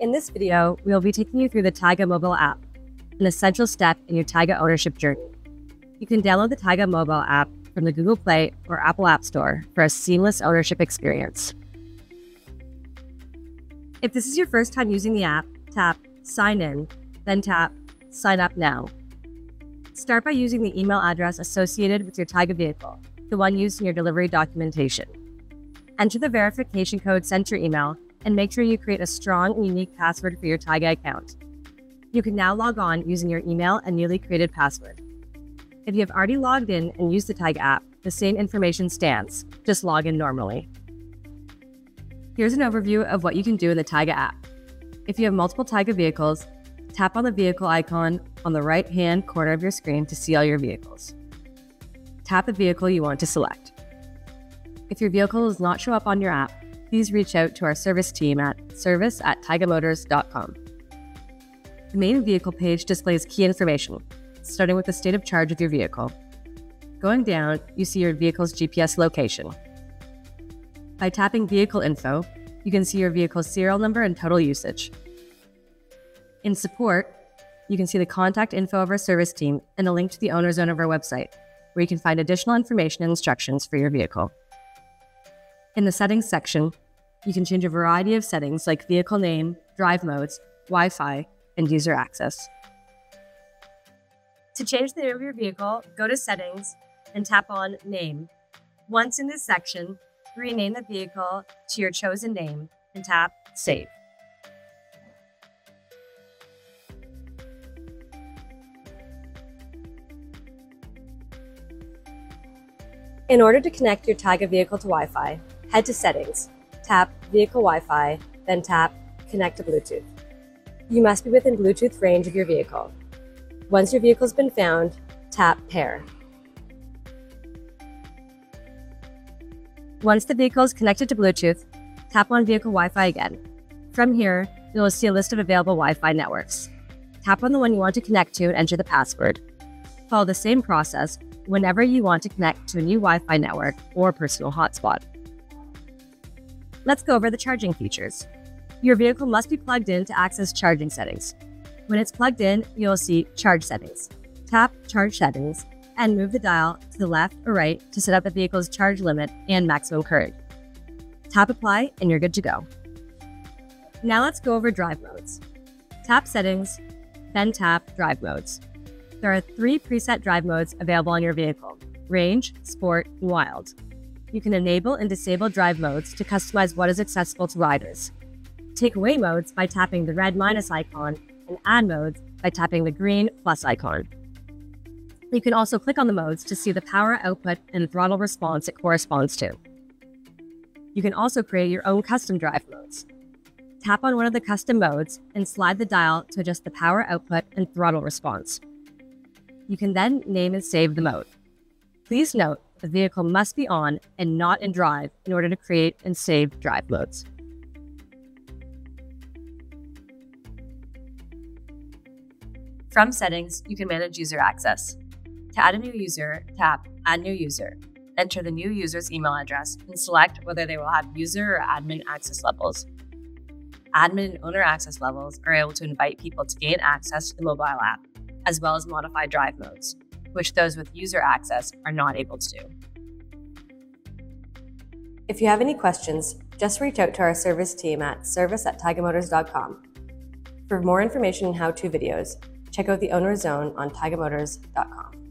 In this video, we will be taking you through the Taiga mobile app, an essential step in your Taiga ownership journey. You can download the Taiga mobile app from the Google Play or Apple App Store for a seamless ownership experience. If this is your first time using the app, tap Sign In, then tap Sign Up Now. Start by using the email address associated with your Taiga vehicle, the one used in your delivery documentation. Enter the verification code sent to your email and make sure you create a strong and unique password for your Taiga account. You can now log on using your email and newly created password. If you have already logged in and used the Taiga app, the same information stands, just log in normally. Here's an overview of what you can do in the Taiga app. If you have multiple Taiga vehicles, tap on the vehicle icon on the right hand corner of your screen to see all your vehicles. Tap the vehicle you want to select. If your vehicle does not show up on your app, please reach out to our service team at service at. The main vehicle page displays key information, starting with the state of charge of your vehicle. Going down, you see your vehicle's GPS location. By tapping Vehicle Info, you can see your vehicle's serial number and total usage. In Support, you can see the contact info of our service team and a link to the owner zone of our website, where you can find additional information and instructions for your vehicle. In the Settings section, you can change a variety of settings like vehicle name, drive modes, Wi Fi, and user access. To change the name of your vehicle, go to Settings and tap on Name. Once in this section, rename the vehicle to your chosen name and tap Save. In order to connect your Taiga vehicle to Wi Fi, head to Settings tap Vehicle Wi-Fi, then tap Connect to Bluetooth. You must be within Bluetooth range of your vehicle. Once your vehicle has been found, tap Pair. Once the vehicle is connected to Bluetooth, tap on Vehicle Wi-Fi again. From here, you'll see a list of available Wi-Fi networks. Tap on the one you want to connect to and enter the password. Follow the same process whenever you want to connect to a new Wi-Fi network or personal hotspot. Let's go over the charging features. Your vehicle must be plugged in to access charging settings. When it's plugged in, you'll see Charge Settings. Tap Charge Settings and move the dial to the left or right to set up the vehicle's charge limit and maximum current. Tap Apply and you're good to go. Now let's go over drive modes. Tap Settings, then tap Drive Modes. There are three preset drive modes available on your vehicle Range, Sport, Wild. You can enable and disable drive modes to customize what is accessible to riders. Take away modes by tapping the red minus icon and add modes by tapping the green plus icon. You can also click on the modes to see the power output and throttle response it corresponds to. You can also create your own custom drive modes. Tap on one of the custom modes and slide the dial to adjust the power output and throttle response. You can then name and save the mode. Please note the vehicle must be on and not in drive in order to create and save drive modes. From settings, you can manage user access. To add a new user, tap Add New User. Enter the new user's email address and select whether they will have user or admin access levels. Admin and owner access levels are able to invite people to gain access to the mobile app, as well as modify drive modes which those with user access are not able to do. If you have any questions, just reach out to our service team at service at. For more information and how-to videos, check out the owner zone on taigamotors.com.